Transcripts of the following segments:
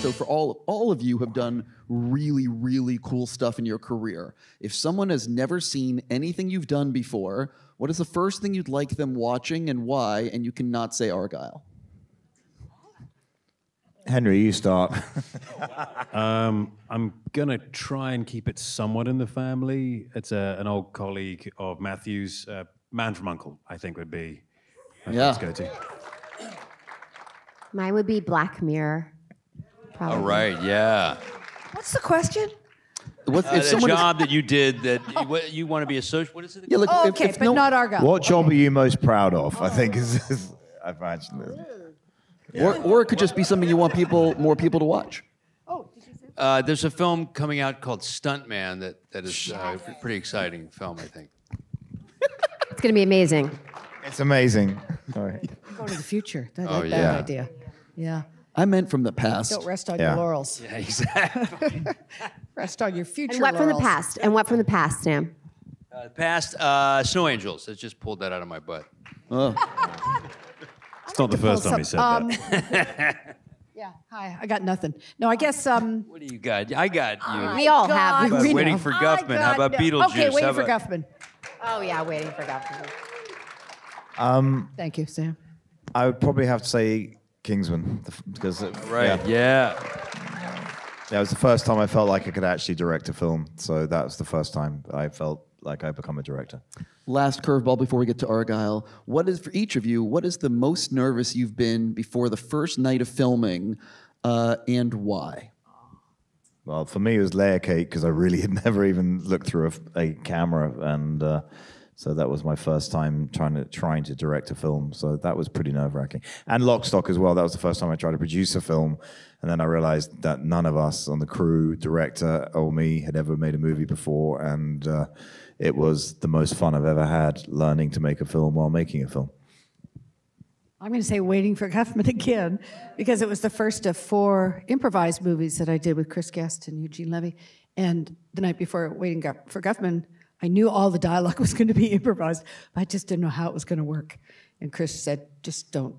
So for all all of you have done really really cool stuff in your career. If someone has never seen anything you've done before, what is the first thing you'd like them watching and why? And you cannot say Argylle. Henry, you start. Um, I'm gonna try and keep it somewhat in the family. It's a, an old colleague of Matthew's, uh, Man from Uncle. I think would be my Yeah. first go-to. Mine would be Black Mirror. Probably. All right, yeah. What's the question? What, Uh, if the someone is- job that you did that you, what, you want to be associated. What is it? yeah, like, Oh, if- okay, if but no- not Argylle. what job are you most proud of? I think is, is I imagine. or, or it could just be something you want people more people to watch. Uh, there's a film coming out called Stuntman that that is uh, a pretty exciting film, I think. It's going to be amazing. It's amazing. All right. Go to the future. I Oh, like yeah. that idea. Yeah. I meant from the past. Don't rest on Yeah. your laurels. Yeah, exactly. Rest on your future And what from the past? And what from the past, Sam? uh, past uh, Snow Angels. I just pulled that out of my butt. Oh. It's not the first time he said Um, that. Yeah. Hi. I got nothing. No, I guess. Um, What do you got? I got you. We all have. God, we Waiting know. for I Guffman? How about no- Beetlejuice? Okay, waiting How for about- Guffman. Oh yeah, waiting for God. Thank you, Sam. I would probably have to say Kingsman the because it, Right. Yeah, Yeah. yeah, it was the first time I felt like I could actually direct a film. So that was the first time I felt like I become a director. Last curveball before we get to Argylle. What is for each of you? What is the most nervous you've been before the first night of filming, uh, and why? Well, for me, it was layer cake because I really had never even looked through a camera, and uh, so that was my first time trying to trying to direct a film. So that was pretty nerve wracking. And Lockstock as well. That was the first time I tried to produce a film, and then I realized that none of us on the crew, director or me, had ever made a movie before, and uh, it was the most fun I've ever had learning to make a film while making a film. I'm going to say Waiting for Guffman again because it was the first of four improvised movies that I did with Chris Guest and Eugene Levy. And the night before Waiting for Guffman, I knew all the dialogue was going to be improvised, but I just didn't know how it was going to work. And Chris said, just don't,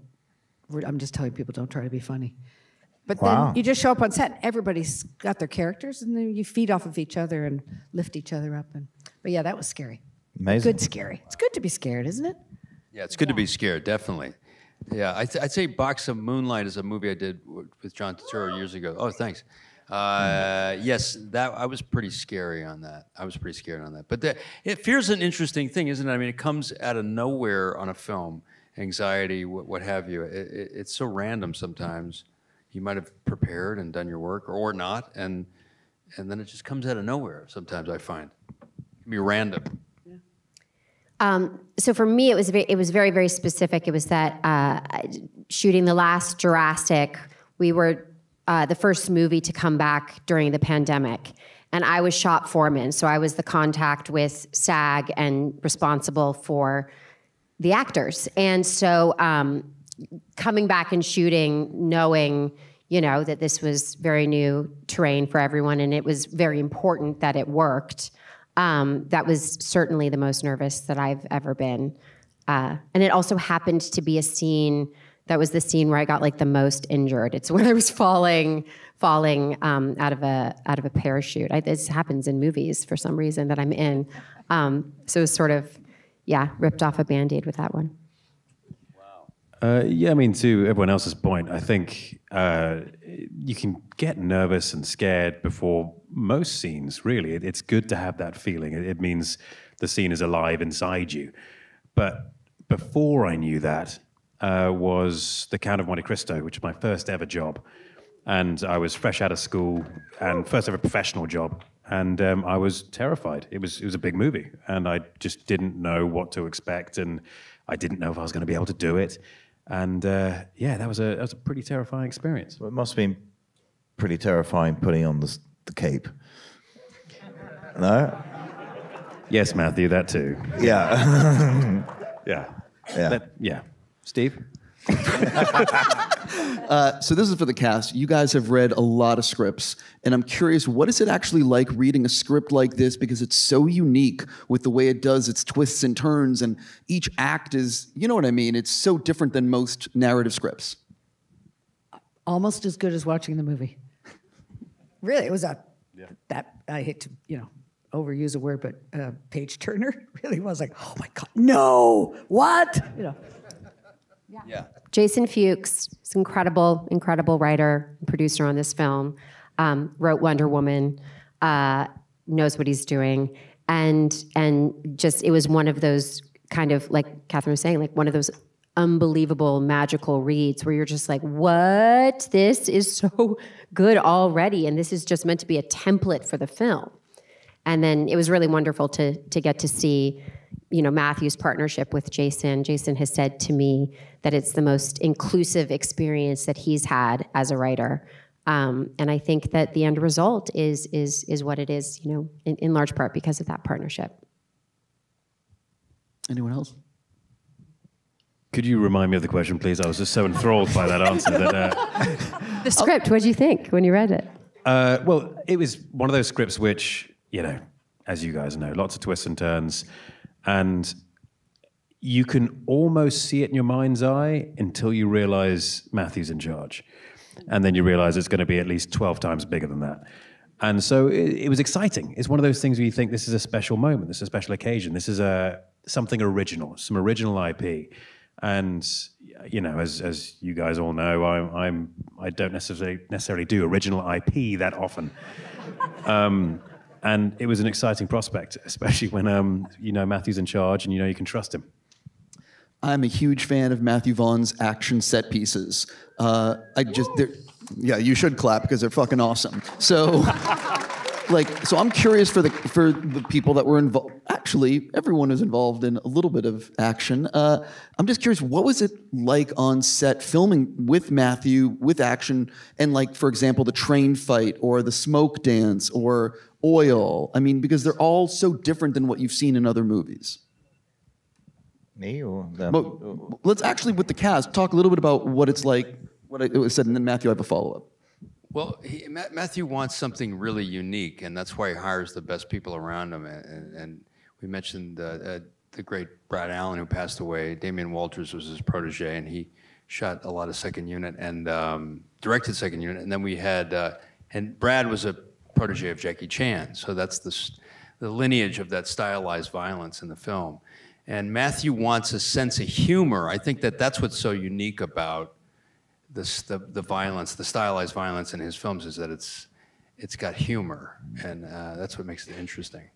I'm just telling people, don't try to be funny. But Wow. then you just show up on set, and everybody's got their characters, and then you feed off of each other and lift each other up. And But yeah, that was scary. Amazing. Good scary. It's good to be scared, isn't it? Yeah, it's good to be scared, definitely. Yeah, I th- I'd say Box of Moonlight is a movie I did w- with John Turturro years ago. Oh, thanks. Uh, yes, that I was pretty scary on that. I was pretty scared on that. But the, it, fear's an interesting thing, isn't it? I mean, it comes out of nowhere on a film. Anxiety, what, what have you. It, it, it's so random sometimes. You might have prepared and done your work, or not, and and then it just comes out of nowhere. Sometimes I find it can be random. Um, so for me, it was very, it was very very specific. It was that uh, shooting the last Jurassic, we were uh, the first movie to come back during the pandemic, and I was shop foreman, so I was the contact with SAG and responsible for the actors. And so um, coming back and shooting, knowing you know that this was very new terrain for everyone, and it was very important that it worked. Um, that was certainly the most nervous that I've ever been. Uh, and it also happened to be a scene that was the scene where I got like the most injured. It's when I was falling, falling um, out of a out of a parachute. I, this happens in movies for some reason that I'm in. Um, so it was sort of, yeah, ripped off a band-aid with that one. Uh, yeah, I mean, to everyone else's point, I think uh, you can get nervous and scared before most scenes, really. It, it's good to have that feeling. It, it means the scene is alive inside you. But before I knew that uh, was The Count of Monte Cristo, which was my first ever job. And I was fresh out of school and first ever professional job. And um, I was terrified. It was, it was a big movie. And I just didn't know what to expect. And I didn't know if I was going to be able to do it. And uh, yeah, that was a that was a pretty terrifying experience. Well, it must have been pretty terrifying putting on the, the cape. No? Yes, Matthew, that too. Yeah. Yeah, Yeah. That- yeah. Steve. uh, so this is for the cast. You guys have read a lot of scripts, and I'm curious, what is it actually like reading a script like this because it's so unique with the way it does its twists and turns, and each act is, you know what I mean? It's so different than most narrative scripts. Almost as good as watching the movie. Really, it was a that I hate to you know overuse a word, but uh, page turner really was like, oh my god, no, what? You know, Yeah. Jason Fuchs is incredible, incredible writer, and producer on this film. Um, wrote Wonder Woman, uh, knows what he's doing, and and just it was one of those kind of like Catherine was saying, like one of those unbelievable magical reads where you're just like, what? This is so good already, and this is just meant to be a template for the film. And then it was really wonderful to to get to see, you know, Matthew's partnership with Jason. Jason has said to me that it's the most inclusive experience that he's had as a writer. Um, and I think that the end result is is is what it is, you know, in, in large part because of that partnership. Anyone else? Could you remind me of the question, please? I was just so enthralled by that answer that. Uh, The script, what did you think when you read it? Uh, well, it was one of those scripts which, you know, as you guys know, lots of twists and turns. And you can almost see it in your mind's eye until you realize Matthew's in charge. And then you realize it's going to be at least 12 times bigger than that. And so it, it was exciting. It's one of those things where you think this is a special moment, this is a special occasion, this is a something original, some original IP. And you know, as as you guys all know, I'm, I'm I don't necessarily necessarily do original IP that often. Um, and it was an exciting prospect, especially when um, you know Matthew's in charge and you know you can trust him. I'm a huge fan of Matthew Vaughn's action set pieces. Uh, I just, yeah, you should clap because they're fucking awesome. So, like, so I'm curious for the for the people that were involved. Actually, everyone is involved in a little bit of action. Uh, I'm just curious, what was it like on set filming with Matthew with action and like, for example, the train fight or the smoke dance or oil? I mean, because they're all so different than what you've seen in other movies. Me or them? But let's actually, with the cast, talk a little bit about what it's like, what it was said, and then Matthew, I have a follow up. Well, he, Matthew wants something really unique, and that's why he hires the best people around him. And, and, we mentioned uh, uh, the great Brad Allan, who passed away. Damien Walters was his protege, and he shot a lot of second unit and um, directed second unit. And then we had, uh, and Brad was a protege of Jackie Chan, so that's the, the lineage of that stylized violence in the film. And Matthew wants a sense of humor. I think that that's what's so unique about this, the, the violence, the stylized violence in his films is that it's, it's got humor, and uh, that's what makes it interesting.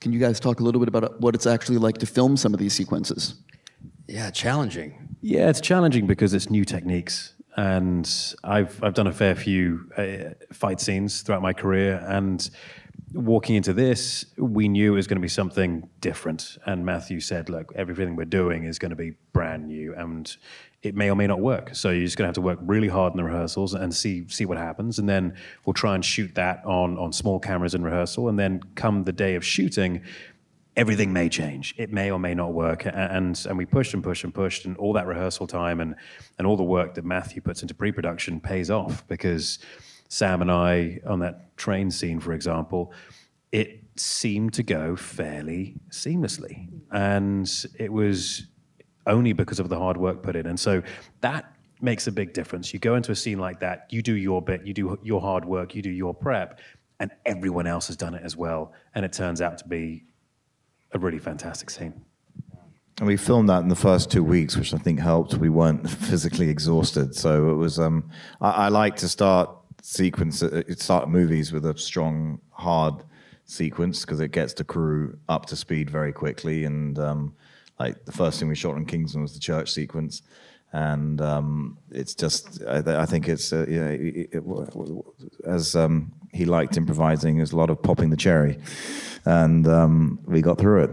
Can you guys talk a little bit about what it's actually like to film some of these sequences? Yeah, challenging. Yeah, it's challenging because it's new techniques, and I've I've done a fair few uh, fight scenes throughout my career, and walking into this, we knew it was going to be something different. And Matthew said, "Look, everything we're doing is going to be brand new, and it may or may not work. So you're just going to have to work really hard in the rehearsals and see see what happens, and then we'll try and shoot that on on small cameras in rehearsal, and then come the day of shooting." everything may change. It may or may not work. And and we pushed and pushed and pushed, and all that rehearsal time and and all the work that Matthew puts into pre-production pays off because Sam and I on that train scene, for example, it seemed to go fairly seamlessly, and it was only because of the hard work put in. And so that makes a big difference. You go into a scene like that, you do your bit, you do your hard work, you do your prep, and everyone else has done it as well, and it turns out to be a really fantastic scene. And we filmed that in the first two weeks, which I think helped. We weren't physically exhausted, so it was. Um, I, I like to start sequence, uh, start movies with a strong, hard sequence because it gets the crew up to speed very quickly. And um, like the first thing we shot on Kingsman was the church sequence, and um, it's just. I, I think it's uh, yeah, it, it, as um, he liked improvising. There's a lot of popping the cherry, and um, we got through it.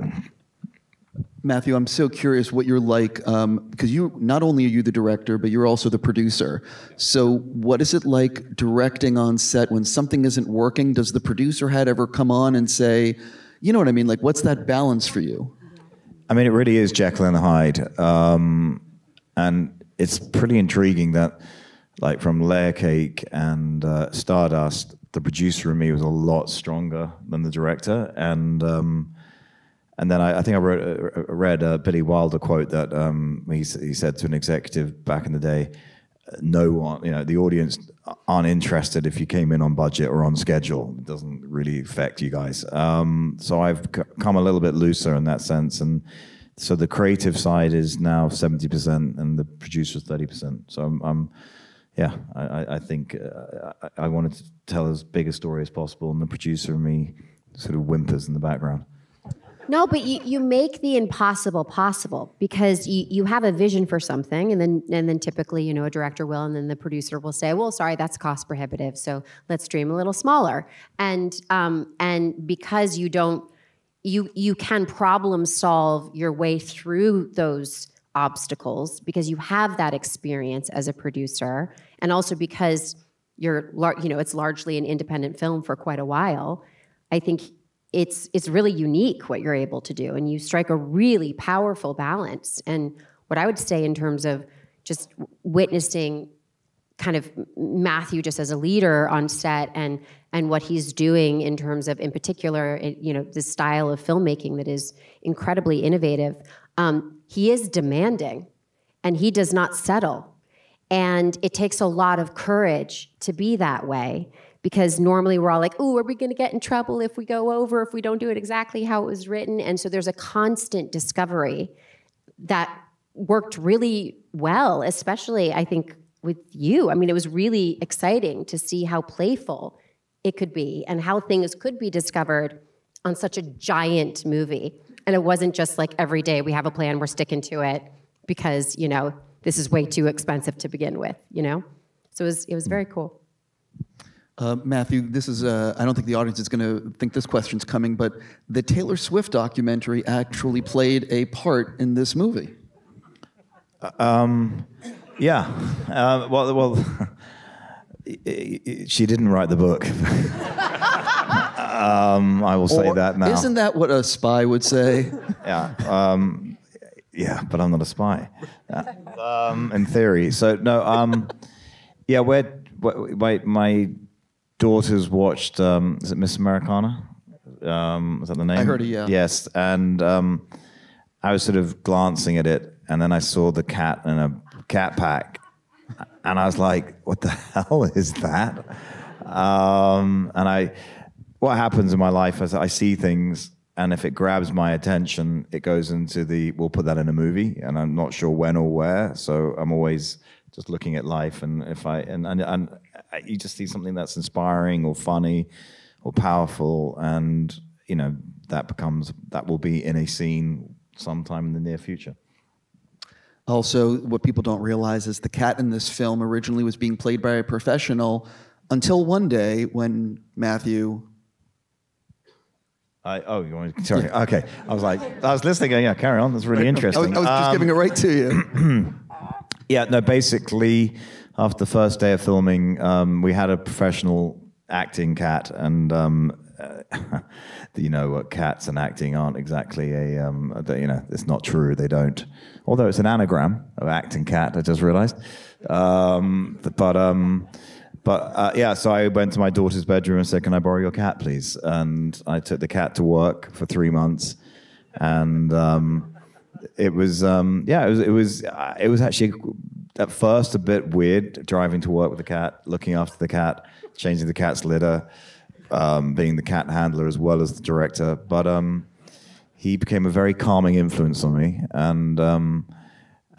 Matthew, I'm so curious what you're like because you not only are you the director, but you're also the producer. So, what is it like directing on set when something isn't working? Does the producer head ever come on and say, you know what I mean? Like, what's that balance for you? I mean, it really is Jekyll and Hyde. Um, and it's pretty intriguing that, like from Layer Cake and uh, Stardust, the producer in me was a lot stronger than the director, and um, and then I, I think I wrote, uh, read a Billy Wilder quote that um, he, he said to an executive back in the day, no one, you know, the audience aren't interested if you came in on budget or on schedule. It doesn't really affect you guys. Um, so I've c- come a little bit looser in that sense. And so the creative side is now 70% and the producer's 30%. So I'm, I'm yeah, I, I- think uh, I, I wanted to tell as big a story as possible, and the producer and me sort of whimpers in the background. No, but you, you make the impossible possible because you, you have a vision for something, and then and then typically, you know, a director will, and then the producer will say, "Well, sorry, that's cost prohibitive, so let's dream a little smaller." And um, and because you don't, you you can problem solve your way through those obstacles because you have that experience as a producer, and also because you're, you know, it's largely an independent film for quite a while. I think it's it's really unique what you're able to do and you strike a really powerful balance. And what i would say in terms of just witnessing kind of matthew just as a leader on set and and what he's doing in terms of in particular you know this style of filmmaking that is incredibly innovative um, he is demanding and he does not settle. And it takes a lot of courage to be that way because normally we're all like, oh, are we going to get in trouble if we go over, if we don't do it exactly how it was written? And so there's a constant discovery that worked really well, especially I think with you. I mean, it was really exciting to see how playful it could be and how things could be discovered on such a giant movie. And it wasn't just like every day we have a plan, we're sticking to it because, you know, this is way too expensive to begin with, you know? So it was, it was very cool. Uh, Matthew, this is, uh, I don't think the audience is going to think this question's coming, but the Taylor Swift documentary actually played a part in this movie. Yeah. Uh, well, well, she didn't write the book. um, I will say Or that now. Isn't that what a spy would say? yeah. Um, yeah, but I'm not a spy. Uh, um, in theory. So no. Um, yeah, where, where my my daughters watched. Um, is it Miss Americana? Um, is that the name? I heard it, yeah. Yes, and um, I was sort of glancing at it, and then I saw the cat in a cat pack, and I was like, "What the hell is that?" Um, and I, what happens in my life is I see things, and if it grabs my attention, it goes into the we'll put that in a movie, and I'm not sure when or where. So I'm always just looking at life, and if I and and, and you just see something that's inspiring or funny or powerful, and you know that becomes that will be in a scene sometime in the near future. Also, what people don't realize is the cat in this film originally was being played by a professional until one day when Matthew. I, oh, you want to, sorry. Okay. I was like, I was listening. Yeah, carry on. That's really I was, interesting. I was just Um, giving it right to you. Yeah, no, basically, after the first day of filming, um, we had a professional acting cat, and um, uh, you know cats and acting aren't exactly a, um, you know, it's not true. They don't. Although it's an anagram of acting cat, I just realized. Um, but um, but uh, yeah, so I went to my daughter's bedroom and said, "Can I borrow your cat, please?" And I took the cat to work for three months, and. Um, it was um, yeah it was it was uh, it was actually at first a bit weird driving to work with the cat looking after the cat changing the cat's litter um, being the cat handler as well as the director. But um, he became a very calming influence on me and um,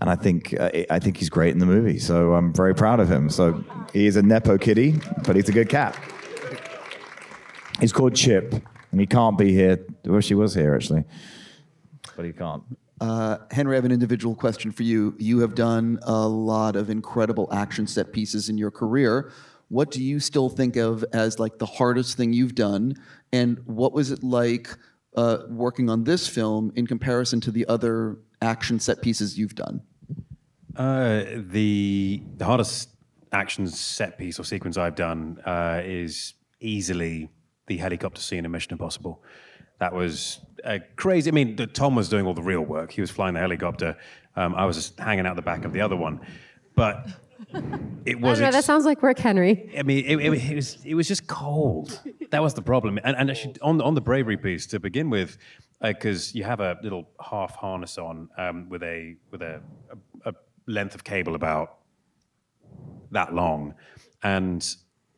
and I think uh, I think he's great in the movie. So I'm very proud of him. So he is a nepo kitty but he's a good cat. He's called Chip and he can't be here. Well she was here actually but he can't Uh, Henry, I have an individual question for you. You have done a lot of incredible action set pieces in your career. What do you still think of as like the hardest thing you've done, and what was it like uh, working on this film in comparison to the other action set pieces you've done? Uh, the the hardest action set piece or sequence I've done uh, is easily the helicopter scene in Mission Impossible. That was uh, crazy. I mean, the, Tom was doing all the real work. He was flying the helicopter. Um, I was just hanging out the back of the other one. But it was. know, that sounds like work, Henry. I mean, it, it, it was it was just cold. That was the problem. And, and actually, on on the bravery piece to begin with, because you have a little half harness on um, with a with a, a, a length of cable about that long, and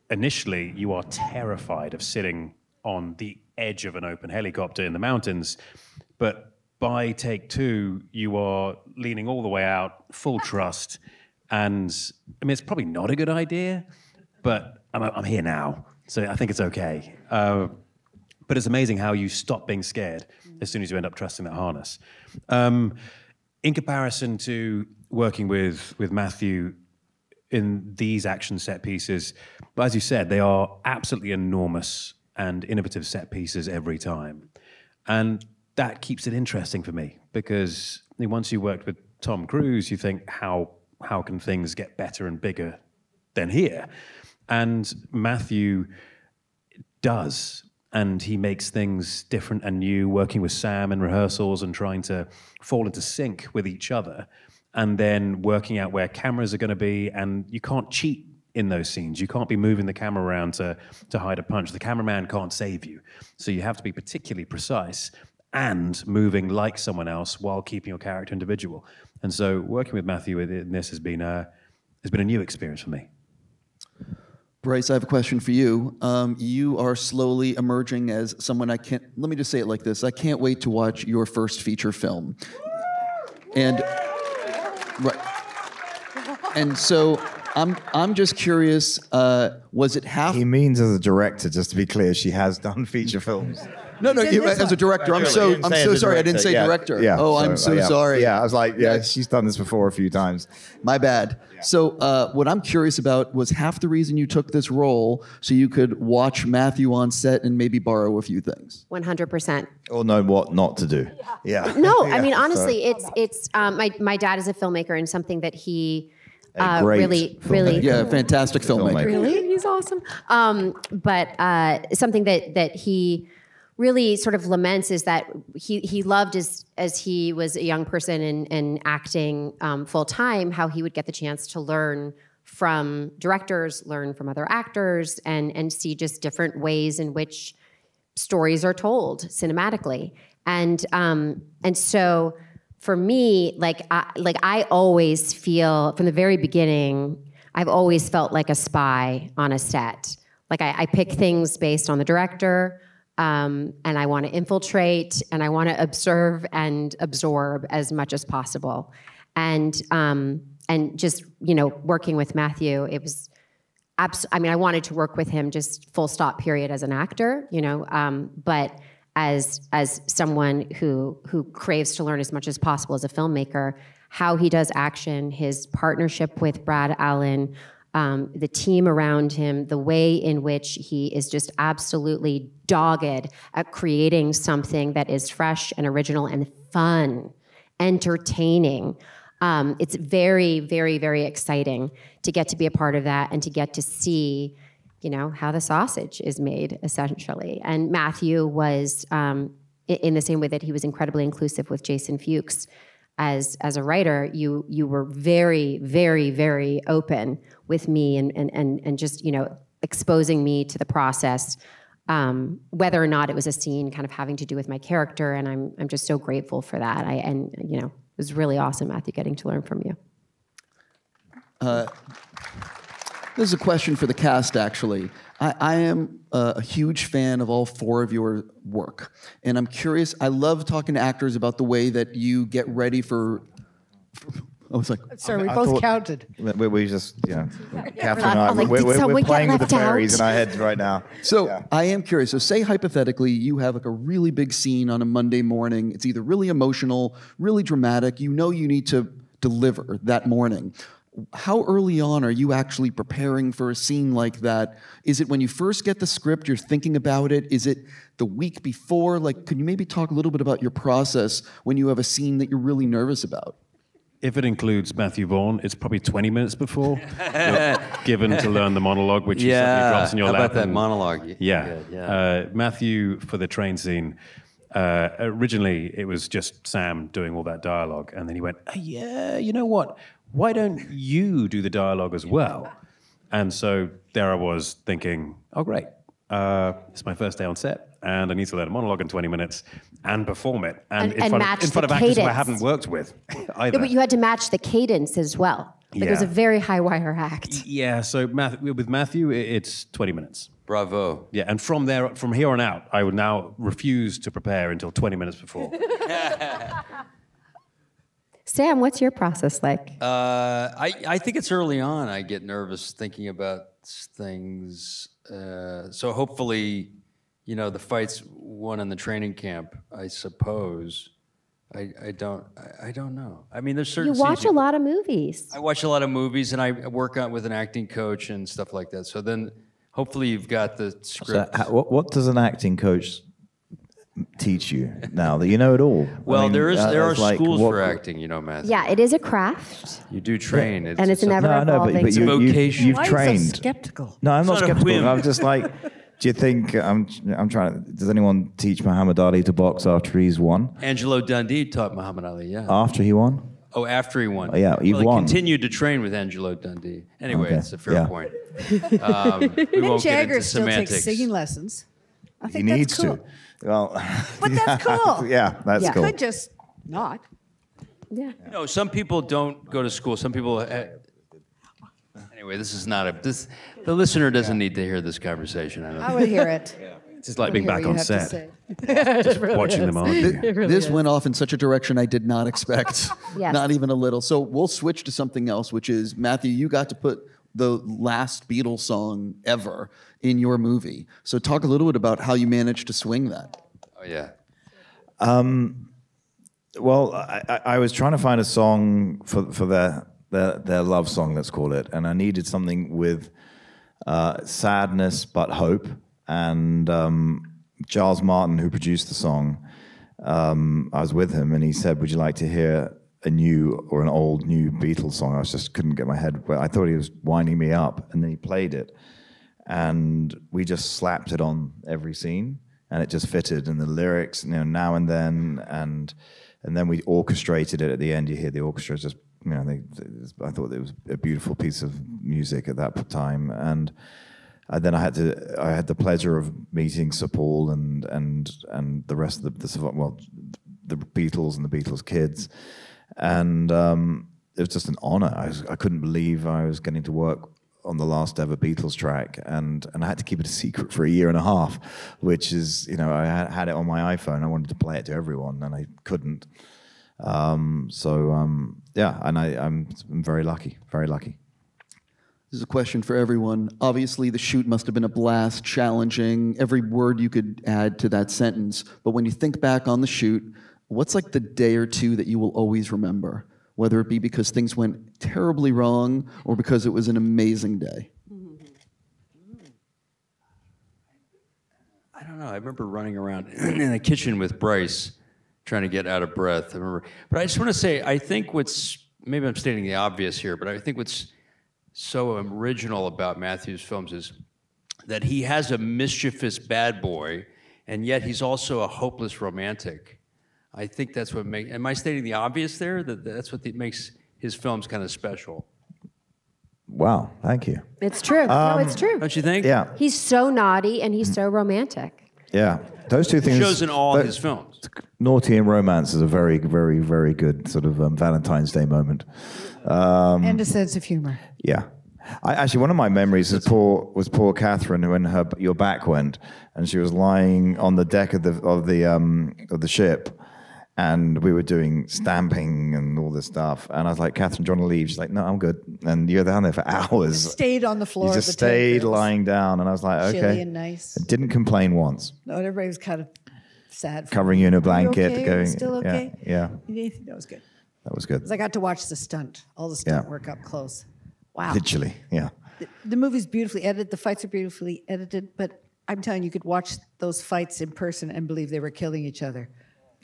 initially you are terrified of sitting on the edge of an open helicopter in the mountains, but by take two, you are leaning all the way out, full trust. And I mean, it's probably not a good idea, but I'm, I'm here now. So I think it's okay. Uh, but it's amazing how you stop being scared as soon as you end up trusting that harness. Um, in comparison to working with, with Matthew in these action set pieces, but as you said, they are absolutely enormous and innovative set pieces every time. And that keeps it interesting for me because once you worked with Tom Cruise, you think, how, how can things get better and bigger than here? And Matthew does. And he makes things different and new, working with Sam in rehearsals and trying to fall into sync with each other. And then working out where cameras are going to be. And you can't cheat in those scenes. You can't be moving the camera around to, to hide a punch. The cameraman can't save you. So you have to be particularly precise and moving like someone else while keeping your character individual. And so working with Matthew in this has been a, has been a new experience for me. Bryce, I have a question for you. Um, you are slowly emerging as someone I can't, let me just say it like this I can't wait to watch your first feature film. And, right. And so I'm, I'm just curious uh, was it half. He means as a director, just to be clear, she has done feature films. No, no, you, as a director, I'm so, I'm so sorry. I didn't say yeah, director. Yeah, oh, I'm so yeah. sorry. Yeah, I was like, yeah, Yeah. she's done this before a few times. My bad. So, uh, what I'm curious about was half the reason you took this role so you could watch Matthew on set and maybe borrow a few things. 100%. Or know what not to do. Yeah. No, I Yeah, mean so- honestly, it's it's um, my my dad is a filmmaker and something that he uh, great really filmmaker. really Yeah, fantastic filmmaker. Filmmaker. really he's awesome. Um, but uh, something that that he really sort of laments is that he he loved as as he was a young person and and acting um, full time how he would get the chance to learn from directors, learn from other actors, and and see just different ways in which stories are told cinematically and um and so for me like I, like I always feel from the very beginning I've always felt like a spy on a set. Like I, I pick things based on the director um, and I want to infiltrate and I want to observe and absorb as much as possible. And um, and just you know working with Matthew it was abs- I mean, I wanted to work with him just full stop period as an actor, you know, um, but as as someone who who craves to learn as much as possible as a filmmaker, how he does action, his partnership with Brad Allan, um, the team around him, the way in which he is just absolutely dogged at creating something that is fresh and original and fun, entertaining. Um, it's very, very, very exciting to get to be a part of that and to get to see, you know, how the sausage is made, essentially. And Matthew was, um, in the same way that he was incredibly inclusive with Jason Fuchs, as as a writer, you you were very, very, very open with me and and and and just you know exposing me to the process. Um, whether or not it was a scene kind of having to do with my character, and I'm I'm just so grateful for that. I and you know it was really awesome, Matthew, getting to learn from you. This is a question for the cast, actually. I, I am uh, a huge fan of all four of your work. And I'm curious, I love talking to actors about the way that you get ready for. I was like, Sorry, we I both thought- counted. We, we just, you know, Catherine and I'm like, we're, we're, we're playing with the left out? fairies in our heads right now. So Yeah. I am curious. So say hypothetically you have like a really big scene on a Monday morning. It's either really emotional, really dramatic. You know you need to deliver that morning. How early on are you actually preparing for a scene like that? Is it when you first get the script, you're thinking about it? Is it the week before? Like, could you maybe talk a little bit about your process when you have a scene that you're really nervous about? If it includes Matthew Vaughn, it's probably 20 minutes before you're given to learn the monologue, which he suddenly drops in your How lap. about that and- monologue? Yeah. yeah. Uh, Matthew, for the train scene, Uh, originally, it was just Sam doing all that dialogue, and then he went, "Oh, "Yeah, you know what? Why don't you do the dialogue as well?" And so there I was thinking, "Oh, great! Uh, it's my first day on set, and I need to learn a monologue in 20 minutes and perform it, and, And- in and front match of, in front the of actors who I haven't worked with either." No, but you had to match the cadence as well. Like it was a very high wire act. yeah, so Math- with Matthew, it's 20 minutes. Bravo. Yeah, and from there, from here on out, I would now refuse to prepare until 20 minutes before. Sam, what's your process like? Uh, I, I think it's early on. I get nervous thinking about things. Uh, so hopefully, you know, the fights won in the training camp. I suppose. I, I don't I, I don't know. I mean, there's certain. you watch a lot of movies. I watch a lot of movies, and I work out with an acting coach and stuff like that. So then, hopefully, you've got the So, script. ha- what, what does an acting coach teach you now that you know it all? I well, mean, there is uh, there are like, schools what- for acting, you know, Matthew. Yeah, it is a craft, You do train, and it's a- never No, no, but, evolving. but It's a you, you, vocation. you've Why trained. are you so skeptical? No, I'm not It's not a skeptical. I'm just like, do you think I'm? I'm trying. Does anyone teach Muhammad Ali to box after he's won? Angelo Dundee taught Muhammad Ali. Yeah. After he won? Oh, after he won. Oh, yeah, you've well, he won. continued to train with Angelo Dundee. Anyway, Okay, it's a fair yeah. point. Um, we Mick won't get Jagger into still semantics. takes singing lessons. I He think needs that's cool. to. Well, But that's cool. yeah, that's Yeah. cool. Could just not. yeah. No, some people don't go to school. Some people. Anyway, this is not a. This the listener doesn't need to hear this conversation. I don't. I would hear it. It's just like being back on you have to set, say. just watching them argue. this went off in such a direction I did not expect. Yes. Not even a little. So we'll switch to something else, which is Matthew, you got to put the last Beatles song ever in your movie. So talk a little bit about how you managed to swing that. Oh yeah. Um, well, I, I I was trying to find a song for for their their their love song, let's call it, and I needed something with uh, sadness but hope. And um, Giles Martin, who produced the song, um, I was with him, and he said, "Would you like to hear a new or an old new Beatles song?" I just couldn't get my head. I thought he was winding me up, and then he played it, and we just slapped it on every scene and it just fitted and the lyrics you know now and then and and then we orchestrated it at the end you hear the orchestra just you know they, i thought it was a beautiful piece of music at that time and and then I had to. I had the pleasure of meeting Sir Paul and and and the rest of the, the well, the Beatles and the Beatles kids, and um, it was just an honor. I, was, I couldn't believe I was getting to work on the last ever Beatles track, and and I had to keep it a secret for a year and a half, which is you know I had it on my iPhone. I wanted to play it to everyone, and I couldn't. Um, so um, yeah, and I, I'm, I'm very lucky, very lucky. This is a question for everyone. Obviously, the shoot must have been a blast, challenging, every word you could add to that sentence. But when you think back on the shoot, what's like the day or two that you will always remember? Whether it be because things went terribly wrong or because it was an amazing day. I don't know. I remember running around in the kitchen with Bryce, trying to get out of breath. I remember, but I just want to say, I think what's maybe I'm stating the obvious here, but I think what's so original about Matthew's films is that he has a mischievous bad boy, and yet he's also a hopeless romantic. I think that's what makes. Am I stating the obvious there? That that's what the, makes his films kind of special. Wow, thank you. It's true. no, it's um, true. Don't you think? Yeah, He's so naughty and he's so romantic. Yeah. Those two things Shows in all tho- his films. Naughty and romance is a very, very, very good sort of um, Valentine's Day moment. Um, and a sense of humor. Yeah. I, actually, one of my memories was poor was poor Catherine when her your back went, and she was lying on the deck of the of the um, of the ship, and we were doing stamping and all this stuff, and I was like, Catherine, do you want to leave? She's like, No, I'm good. And you're down there for hours. Stayed on the floor. You just the stayed lying down, and I was like, Chilly okay. and nice. Didn't complain once. No, everybody was kind of sad. for Covering you in a blanket, okay? Going, still yeah, okay? yeah. That was good. That was good. 'Cause I got to watch the stunt, all the stunt Yeah. work up close. Wow. Literally, yeah. The, the movie's beautifully edited. The fights are beautifully edited. But I'm telling you, you could watch those fights in person and believe they were killing each other.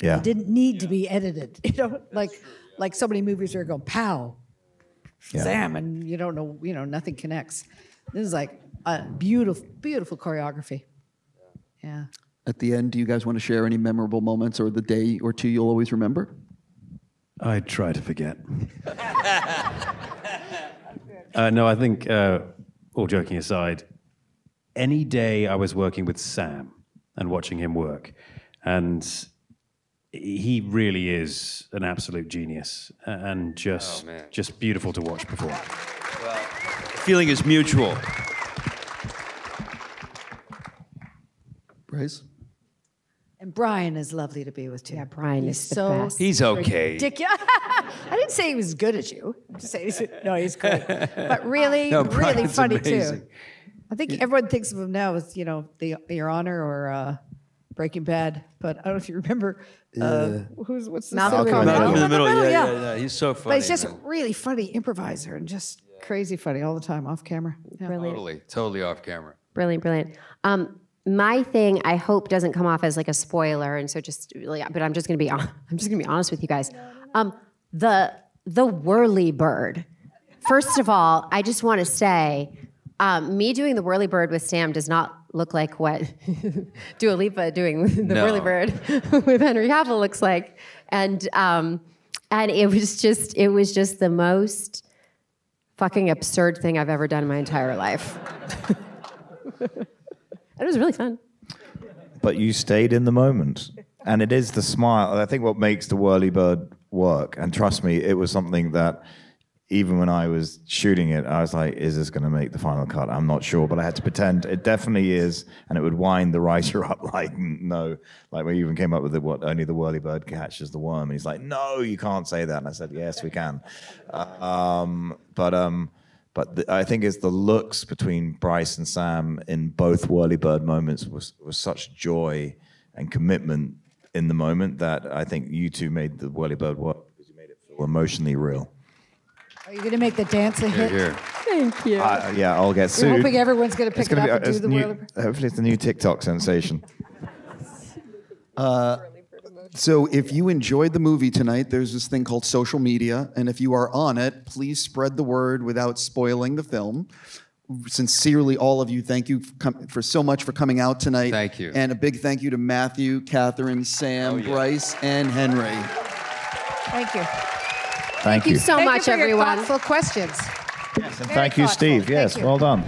Yeah. It didn't need to be edited. You know, like like so many movies are going pow, Yeah. zam, and you don't know, you know, nothing connects. This is like a beautiful, beautiful choreography. Yeah. At the end, do you guys want to share any memorable moments or the day or two you'll always remember? I try to forget. uh, no, I think, uh, all joking aside, any day I was working with Sam and watching him work, and he really is an absolute genius and just man. just beautiful to watch perform. The feeling is mutual. Bryce? And Bryan is lovely to be with too. Yeah, Bryan He's is the so best. He's okay. ridiculous. I didn't say he was good at you. I'm just saying, he's, no, he's great. But really, No, really funny amazing. too. I think everyone thinks of him now as you know the Your Honor or uh, Breaking Bad. But I don't know if you remember uh, who's what's the Malcolm sitcom? in the Middle. Malcolm in the middle. Yeah, yeah. yeah, yeah. He's so funny. But he's just man. really funny improviser and just crazy funny all the time off camera. Yeah. Brilliant. totally, totally off camera. Brilliant, brilliant. Um, my thing, I hope, doesn't come off as like a spoiler, and so just really, but I'm just gonna be, hon- I'm just gonna be honest with you guys. Um, the the whirly bird. First of all, I just want to say, um, me doing the whirly bird with Sam does not look like what Dua Lipa doing the No. whirly bird with Henry Cavill looks like, and um, and it was just, it was just the most fucking absurd thing I've ever done in my entire life. It was really fun. but you stayed in the moment. And it is the smile. I think what makes the whirlybird work. And trust me, it was something that even when I was shooting it, I was like, is this going to make the final cut? I'm not sure, but I had to pretend it definitely is. And it would wind the writer up like, no. Like we even came up with the, what only the whirlybird catches the worm. And he's like, no, you can't say that. And I said, yes, we can. Um, but um, but the, I think it's the looks between Bryce and Sam in both whirlybird moments was was such joy and commitment in the moment that I think you two made the whirlybird work because you made it feel emotionally real. Are you going to make the dance a Here, hit? here. Thank you. Uh, yeah, I'll get sued. You're sued. hoping everyone's going to It's pick it gonna up be- and do the new- whirly. Hopefully, it's the new TikTok sensation. So, if you enjoyed the movie tonight, there's this thing called social media, and if you are on it, please spread the word without spoiling the film. Sincerely, all of you, thank you for, com- for so much for coming out tonight. Thank you. And a big thank you to Matthew, Catherine, Sam, Oh, yeah. Bryce, and Henry. Thank you. Thank, Thank you so Thank much, you for your everyone. thoughtful questions. And thank you, thoughtful. Steve. Thank Yes, you. well done.